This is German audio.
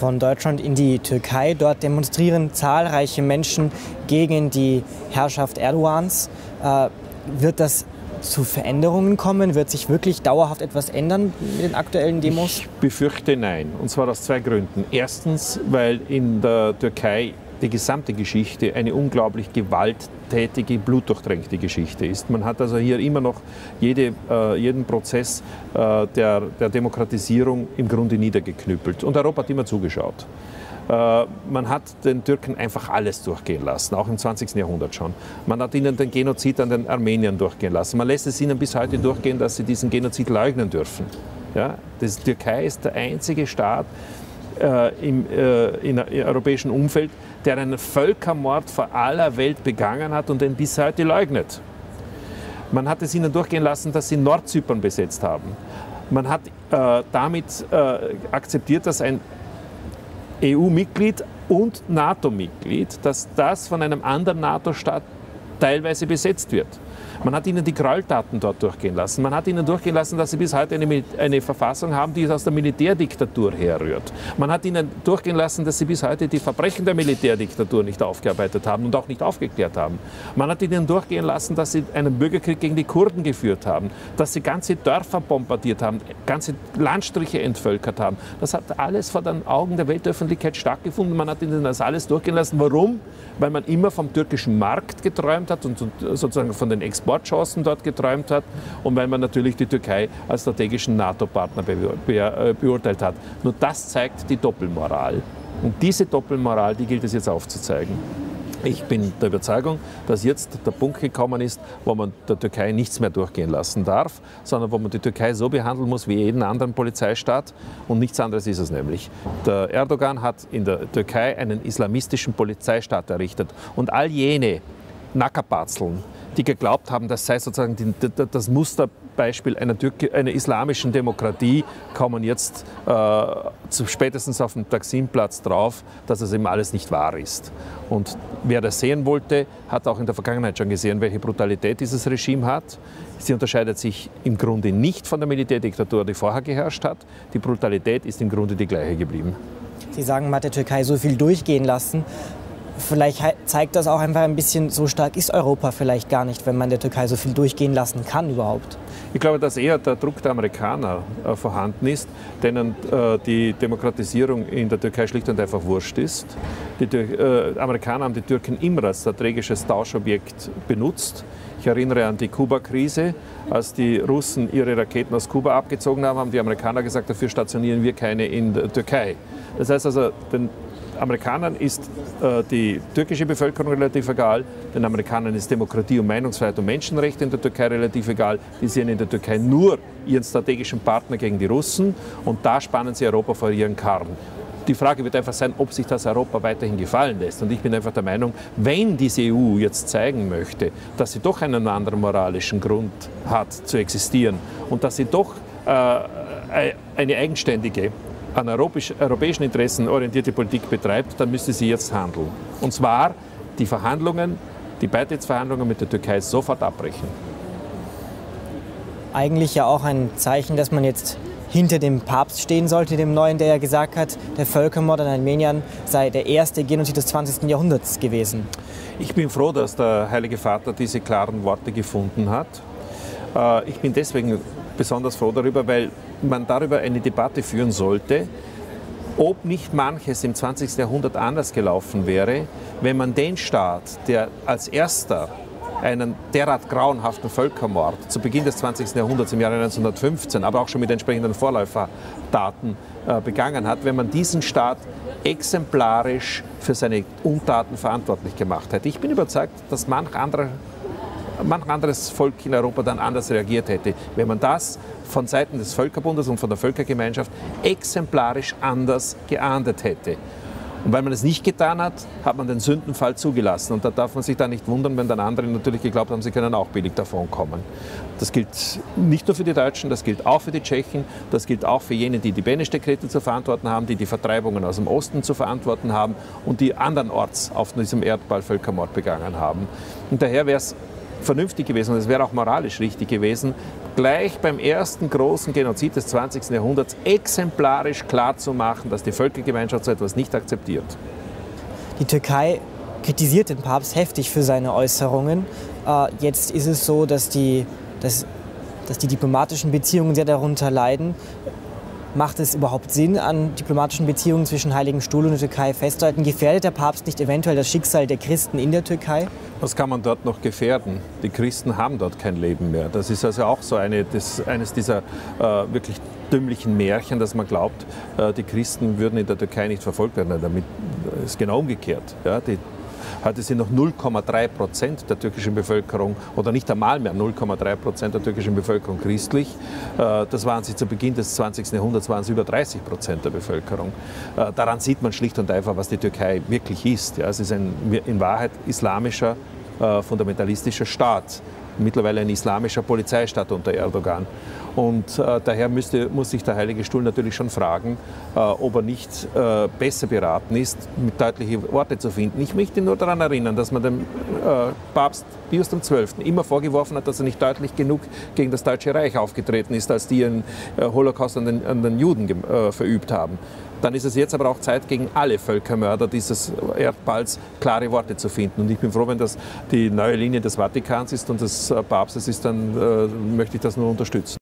von Deutschland in die Türkei. Dort demonstrieren zahlreiche Menschen gegen die Herrschaft Erdogans. Äh, wird das zu Veränderungen kommen? Wird sich wirklich dauerhaft etwas ändern mit den aktuellen Demos? Ich befürchte nein. Und zwar aus zwei Gründen. Erstens, weil in der Türkei die gesamte Geschichte eine unglaublich gewalttätige, blutdurchtränkte Geschichte ist. Man hat also hier immer noch jede, äh, jeden Prozess äh, der, der Demokratisierung im Grunde niedergeknüppelt. Und Europa hat immer zugeschaut. Äh, man hat den Türken einfach alles durchgehen lassen, auch im 20. Jahrhundert schon. Man hat ihnen den Genozid an den Armeniern durchgehen lassen. Man lässt es ihnen bis heute durchgehen, dass sie diesen Genozid leugnen dürfen. Ja? Die Türkei ist der einzige Staat äh, im, äh, im europäischen Umfeld, der einen Völkermord vor aller Welt begangen hat und den bis heute leugnet. Man hat es ihnen durchgehen lassen, dass sie Nordzypern besetzt haben. Man hat äh, damit äh, akzeptiert, dass ein EU-Mitglied und NATO-Mitglied, dass das von einem anderen NATO-Staat teilweise besetzt wird. Man hat ihnen die Gräueltaten dort durchgehen lassen. Man hat ihnen durchgehen lassen, dass sie bis heute eine, eine Verfassung haben, die aus der Militärdiktatur herrührt. Man hat ihnen durchgehen lassen, dass sie bis heute die Verbrechen der Militärdiktatur nicht aufgearbeitet haben und auch nicht aufgeklärt haben. Man hat ihnen durchgehen lassen, dass sie einen Bürgerkrieg gegen die Kurden geführt haben, dass sie ganze Dörfer bombardiert haben, ganze Landstriche entvölkert haben. Das hat alles vor den Augen der Weltöffentlichkeit stattgefunden. Man hat ihnen das alles durchgehen lassen. Warum? Weil man immer vom türkischen Markt geträumt hat und sozusagen von den Exportchancen dort geträumt hat und weil man natürlich die Türkei als strategischen NATO-Partner äh, beurteilt hat. Nur das zeigt die Doppelmoral. Und diese Doppelmoral, die gilt es jetzt aufzuzeigen. Ich bin der Überzeugung, dass jetzt der Punkt gekommen ist, wo man der Türkei nichts mehr durchgehen lassen darf, sondern wo man die Türkei so behandeln muss wie jeden anderen Polizeistaat. Und nichts anderes ist es nämlich. Der Erdogan hat in der Türkei einen islamistischen Polizeistaat errichtet. Und all jene Nackerpatzeln, die geglaubt haben, das sei sozusagen die, das Musterbeispiel einer, Türke, einer islamischen Demokratie, kommen jetzt äh, zu, spätestens auf dem Taksimplatz drauf, dass das eben alles nicht wahr ist. Und wer das sehen wollte, hat auch in der Vergangenheit schon gesehen, welche Brutalität dieses Regime hat. Sie unterscheidet sich im Grunde nicht von der Militärdiktatur, die vorher geherrscht hat. Die Brutalität ist im Grunde die gleiche geblieben. Sie sagen, man hat der Türkei so viel durchgehen lassen. Vielleicht zeigt das auch einfach ein bisschen, so stark ist Europa vielleicht gar nicht, wenn man der Türkei so viel durchgehen lassen kann überhaupt. Ich glaube, dass eher der Druck der Amerikaner äh, vorhanden ist, denen äh, die Demokratisierung in der Türkei schlicht und einfach wurscht ist. Die äh, Amerikaner haben die Türken immer als strategisches Tauschobjekt benutzt. Ich erinnere an die Kuba-Krise. Als die Russen ihre Raketen aus Kuba abgezogen haben, haben die Amerikaner gesagt, dafür stationieren wir keine in der Türkei. Das heißt also, den Amerikanern ist äh, die türkische Bevölkerung relativ egal, den Amerikanern ist Demokratie und Meinungsfreiheit und Menschenrechte in der Türkei relativ egal. Die sehen in der Türkei nur ihren strategischen Partner gegen die Russen und da spannen sie Europa vor ihren Karren. Die Frage wird einfach sein, ob sich das Europa weiterhin gefallen lässt. Und ich bin einfach der Meinung, wenn diese EU jetzt zeigen möchte, dass sie doch einen anderen moralischen Grund hat zu existieren und dass sie doch äh, eine eigenständige an europäisch, europäischen Interessen orientierte Politik betreibt, dann müsste sie jetzt handeln. Und zwar die Verhandlungen, die Beitrittsverhandlungen mit der Türkei sofort abbrechen. Eigentlich ja auch ein Zeichen, dass man jetzt hinter dem Papst stehen sollte, dem Neuen, der ja gesagt hat, der Völkermord an Armeniern sei der erste Genozid des 20. Jahrhunderts gewesen. Ich bin froh, dass der Heilige Vater diese klaren Worte gefunden hat. Äh, ich bin deswegen besonders froh darüber, weil man darüber eine Debatte führen sollte, ob nicht manches im 20. Jahrhundert anders gelaufen wäre, wenn man den Staat, der als erster einen derart grauenhaften Völkermord zu Beginn des 20. Jahrhunderts im Jahre 1915, aber auch schon mit entsprechenden Vorläuferdaten äh, begangen hat, wenn man diesen Staat exemplarisch für seine Untaten verantwortlich gemacht hätte. Ich bin überzeugt, dass manch anderer manch anderes Volk in Europa dann anders reagiert hätte, wenn man das von Seiten des Völkerbundes und von der Völkergemeinschaft exemplarisch anders geahndet hätte. Und weil man es nicht getan hat, hat man den Sündenfall zugelassen. Und da darf man sich dann nicht wundern, wenn dann andere natürlich geglaubt haben, sie können auch billig davon kommen. Das gilt nicht nur für die Deutschen, das gilt auch für die Tschechen, das gilt auch für jene, die die Beneš-Dekrete zu verantworten haben, die die Vertreibungen aus dem Osten zu verantworten haben und die andernorts auf diesem Erdball Völkermord begangen haben. Und daher wäre es vernünftig gewesen und es wäre auch moralisch richtig gewesen, gleich beim ersten großen Genozid des 20. Jahrhunderts exemplarisch klarzumachen, dass die Völkergemeinschaft so etwas nicht akzeptiert. Die Türkei kritisiert den Papst heftig für seine Äußerungen. Äh, jetzt ist es so, dass die, dass, dass die diplomatischen Beziehungen sehr darunter leiden. Macht es überhaupt Sinn, an diplomatischen Beziehungen zwischen Heiligen Stuhl und der Türkei festzuhalten? Gefährdet der Papst nicht eventuell das Schicksal der Christen in der Türkei? Was kann man dort noch gefährden? Die Christen haben dort kein Leben mehr. Das ist also auch so eine, das, eines dieser äh, wirklich dümmlichen Märchen, dass man glaubt, äh, die Christen würden in der Türkei nicht verfolgt werden. Damit ist genau umgekehrt. Ja, die Heute sind noch 0,3 Prozent der türkischen Bevölkerung oder nicht einmal mehr 0,3 Prozent der türkischen Bevölkerung christlich. Äh, das waren sie zu Beginn des 20. Jahrhunderts, waren es über 30 Prozent der Bevölkerung. Äh, daran sieht man schlicht und einfach, was die Türkei wirklich ist. Es ist ein in Wahrheit islamischer, äh, fundamentalistischer Staat mittlerweile ein islamischer Polizeistaat unter Erdogan. Und äh, daher müsste, muss sich der Heilige Stuhl natürlich schon fragen, äh, ob er nicht äh, besser beraten ist, deutliche Worte zu finden. Ich möchte nur daran erinnern, dass man dem äh, Papst Pius XII. immer vorgeworfen hat, dass er nicht deutlich genug gegen das Deutsche Reich aufgetreten ist, als die einen äh, Holocaust an den, an den Juden äh, verübt haben. Dann ist es jetzt aber auch Zeit, gegen alle Völkermörder dieses Erdballs klare Worte zu finden. Und ich bin froh, wenn das die neue Linie des Vatikans ist und des Papstes ist, dann möchte ich das nur unterstützen.